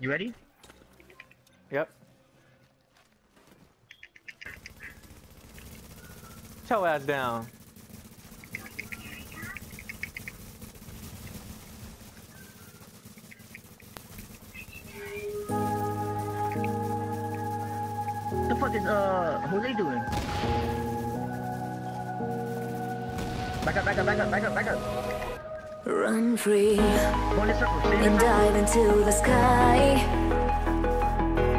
You ready? Yep. Toe ass down. The fuck is uh Jose doing? Back up, back up, back up, back up, back up. Run free and dive into the sky.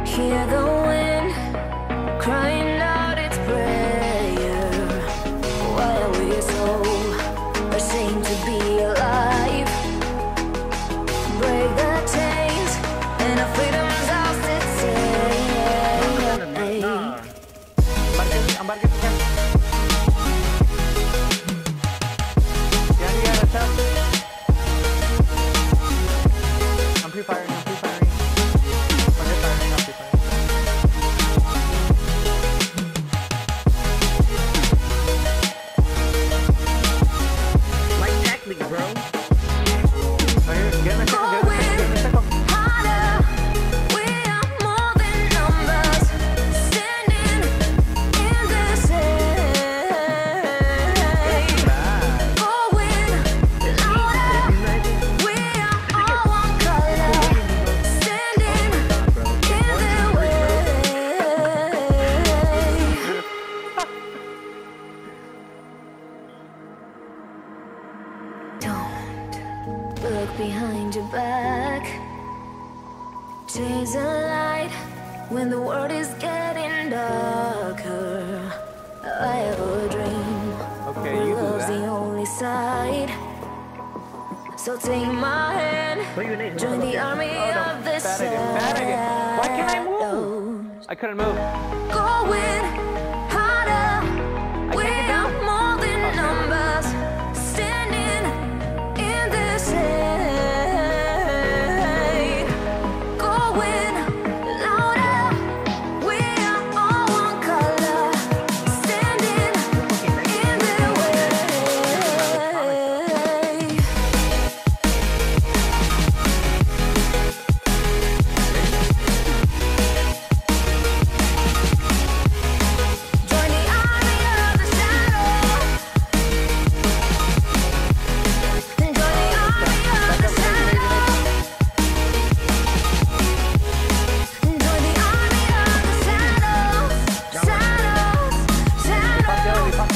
Here goes. fire. behind your back. Chase a light when the world is getting darker. I have a dream. Okay, you do that. the only side. So take my hand. Join the army oh, of the shadows. Why can't I move? I couldn't move. Go in.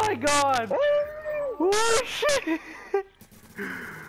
my god! Oh. Holy shit!